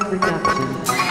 Production.